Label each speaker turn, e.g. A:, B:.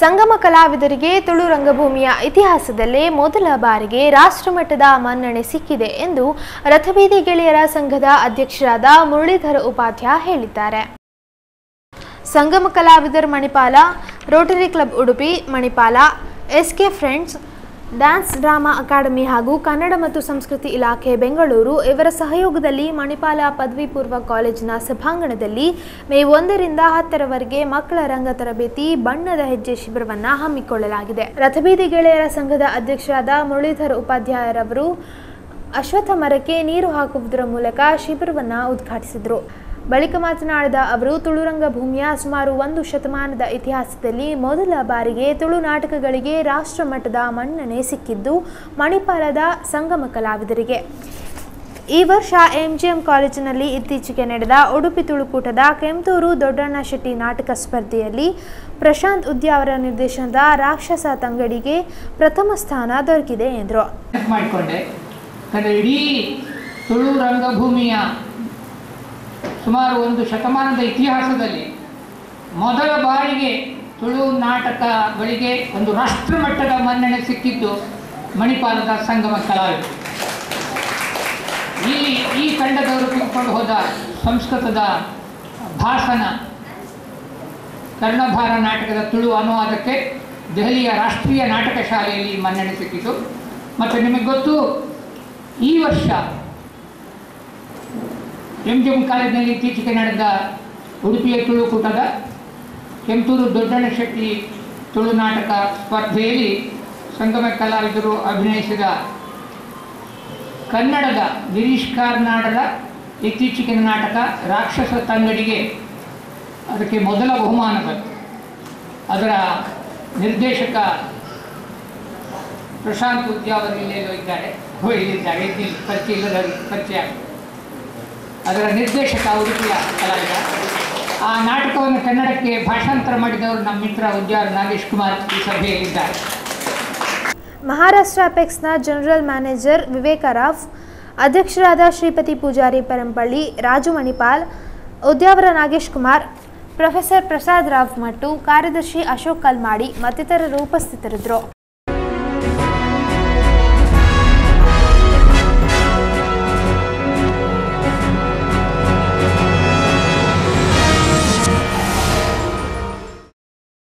A: ಸಂಗಮ ಕಲಾವಿದರಿಗೆ ತುಳು ರಂಗಭೂಮಿಯ ಇತಿಹಾಸದಲ್ಲೇ ಮೊದಲ ಬಾರಿಗೆ ರಾಷ್ಟ್ರಮಟ್ಟದ ಮನ್ನಣೆ ಸಿಕ್ಕಿದೆ ಎಂದು ರಥಬೀದಿ ಗೆಳೆಯರ ಸಂಘದ ಅಧ್ಯಕ್ಷರಾದ ಮುರಳೀಧರ ಉಪಾಧ್ಯಾಯ ಹೇಳಿದ್ದಾರೆ. Sangama ಕಲಾವಿದರ್ Manipal, Rotary club Udupi Manipal, SK friends dance, drama academy ಹಾಗೂ ಕನ್ನಡ ಮತ್ತು ಸಂಸ್ಕೃತಿ ಇಲಾಖೆ ಬೆಂಗಳೂರು ಇವರ ಸಹಯೋಗದಲ್ಲಿ ಮಣಿಪಾಲ ಪದವಿ ಪೂರ್ವ ಕಾಲೇಜಿನ ಸಭಾಂಗಣದಲ್ಲಿ ಮೇ ಒಂದರಿಂದ ಹತ್ತರವರೆಗೆ ಮಕ್ಕಳ ರಂಗ ತರಬೇತಿ, ಬಣ್ಣದ ಹೆಜ್ಜೆ ಶಿಬಿರವನ್ನು ಹಮ್ಮಿಕೊಳ್ಳಲಾಗಿದೆ. ರಥಬೀದಿ ಗೆಳೆಯರ ಸಂಘದ ಅಧ್ಯಕ್ಷರಾದ ಮುರಳೀಧರ್ ಉಪಾಧ್ಯಾಯರವರು ಅಶ್ವತ್ಥ ಮರಕ್ಕೆ ನೀರು ಹಾಕುವುದರ ಮೂಲಕ ಶಿಬಿರವನ್ನು ಉದ್ಘಾಟಿಸಿದರು. ಬಳಿಕ ಮಾತನಾಡಿದ ಅವರು ತುಳುರಂಗ ಭೂಮಿಯ ಸುಮಾರು ಒಂದು ಶತಮಾನದ ಇತಿಹಾಸದಲ್ಲಿ ಮೊದಲ ಬಾರಿಗೆ ತುಳು ನಾಟಕಗಳಿಗೆ ರಾಷ್ಟ್ರಮಟ್ಟದ ಮನ್ನಣೆ ಸಿಕ್ಕಿದ್ದು ಮಣಿಪಾಲದ ಸಂಗಮ ಕಲಾವಿದರಿಗೆ. ಈ ವರ್ಷ ಎಂಜಿಎಂ ಕಾಲೇಜಿನಲ್ಲಿ ಇತ್ತೀಚೆಗೆ ನಡೆದ ಉಡುಪಿ ತುಳುಕೂಟದ ಕೆಂತೂರು ದೊಡ್ಡಣ್ಣ ಶೆಟ್ಟಿ ನಾಟಕ ಸ್ಪರ್ಧೆಯಲ್ಲಿ ಪ್ರಶಾಂತ್ ಉದ್ಯಾವರ ನಿರ್ದೇಶನದ ರಾಕ್ಷಸ ತಂಗಡಿಗೆ ಪ್ರಥಮ ಸ್ಥಾನ ದೊರಕಿದೆ ಎಂದರು
B: ಮಾಡಿಕೊಂಡೆ ಯಾಕಂದರೆ ಇಡೀ ತುಳು ರಂಗಭೂಮಿಯ ಸುಮಾರು ಒಂದು ಶತಮಾನದ ಇತಿಹಾಸದಲ್ಲಿ ಮೊದಲ ಬಾರಿಗೆ ತುಳು ನಾಟಕಗಳಿಗೆ ಒಂದು ರಾಷ್ಟ್ರಮಟ್ಟದ ಮನ್ನಣೆ ಸಿಕ್ಕಿದ್ದು ಮಣಿಪಾಲದ ಸಂಗಮ ಕಲಾವಿದರು. ಇಲ್ಲಿ ಈ ತಂಡದವರು ತಿಳ್ಕೊಂಡು ಹೋದ ಸಂಸ್ಕೃತದ ಭಾಷಣ, ಕರ್ಣಭಾರ ನಾಟಕದ ತುಳು ಅನುವಾದಕ್ಕೆ ದೆಹಲಿಯ ರಾಷ್ಟ್ರೀಯ ನಾಟಕ ಶಾಲೆಯಲ್ಲಿ ಮನ್ನಣೆ ಸಿಕ್ಕಿತು. ಮತ್ತು ನಿಮಗೆ ಗೊತ್ತು, ಈ ವರ್ಷ ಎಂ ಜಿ ಎಂ ಕಾಲೇಜಿನಲ್ಲಿ ಇತ್ತೀಚೆಗೆ ನಡೆದ ಉಡುಪಿಯ ತುಳುಕೂಟದ ಕೆಂತೂರು ದೊಡ್ಡಣ್ಣ ಶೆಟ್ಟಿ ತುಳು ನಾಟಕ ಸ್ಪರ್ಧೆಯಲ್ಲಿ ಸಂಗಮ ಕಲಾವಿದರು ಅಭಿನಯಿಸಿದ ಕನ್ನಡದ ಗಿರೀಶ್ ಕಾರ್ನಾಡರ ಇತ್ತೀಚೆಗಿನ ನಾಟಕ ರಾಕ್ಷಸ ತಂಗಡಿಗೆ ಅದಕ್ಕೆ ಮೊದಲ ಬಹುಮಾನ ಬಂತು ಅದರ ನಿರ್ದೇಶಕ ಪ್ರಶಾಂತ್ ಉದ್ಯಾವರ್ ಇಲ್ಲೇ ಇದ್ದಾರೆ ಹೋಗಿದ್ದಾರೆ ಇಲ್ಲಿ ಪರಿಚಯ ಇಲ್ಲದ ಪರಿಚಯ ಆಗಿದೆ. ಅದರ ನಿರ್ದೇಶಕ ಉಡುಪಿಯ ಕಲಾವಿದ. ಆ ನಾಟಕವನ್ನು ಕನ್ನಡಕ್ಕೆ ಭಾಷಾಂತರ ಮಾಡಿದವರು ನಮ್ಮ ಮಿತ್ರ ಉಜ್ಜಾರ್ ನಾಗೇಶ್ ಕುಮಾರ್ ಈ ಸಭೆಯಲ್ಲಿದ್ದಾರೆ.
A: ಮಹಾರಾಷ್ಟ್ರ ಅಪೆಕ್ಸ್ನ ಜನರಲ್ ಮ್ಯಾನೇಜರ್ ವಿವೇಕ ರಾವ್, ಅಧ್ಯಕ್ಷರಾದ ಶ್ರೀಪತಿ ಪೂಜಾರಿ ಪರಂಪಳ್ಳಿ, ರಾಜು ಮಣಿಪಾಲ್, ಉದ್ಯಾವರ ನಾಗೇಶ್ ಕುಮಾರ್, ಪ್ರೊಫೆಸರ್ ಪ್ರಸಾದ್ ರಾವ್ ಮಟ್ಟು ಕಾರ್ಯದರ್ಶಿ ಅಶೋಕ್ ಕಲ್ಮಾಡಿ ಮತ್ತಿತರರು ಉಪಸ್ಥಿತರಿದ್ದರು.